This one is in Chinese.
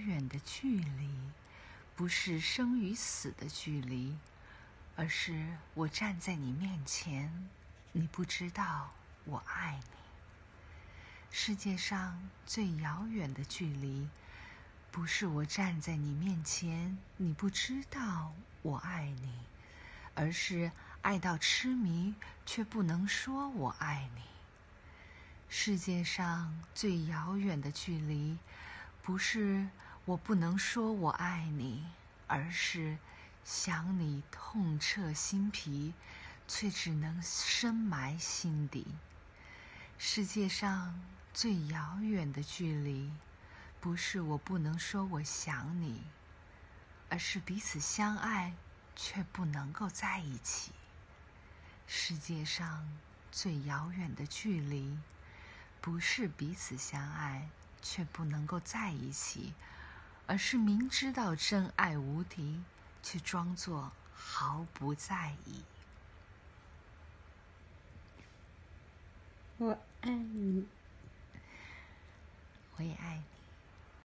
远的距离，不是生与死的距离，而是我站在你面前，你不知道我爱你。世界上最遥远的距离，不是我站在你面前，你不知道我爱你，而是爱到痴迷却不能说我爱你。世界上最遥远的距离，不是我不能说我爱你，而是想你痛彻心脾，却只能深埋心底。世界上最遥远的距离，不是我不能说我想你，而是彼此相爱却不能够在一起。世界上最遥远的距离。不是彼此相爱却不能够在一起，而是明知道真爱无敌，却装作毫不在意。我爱你，我也爱你。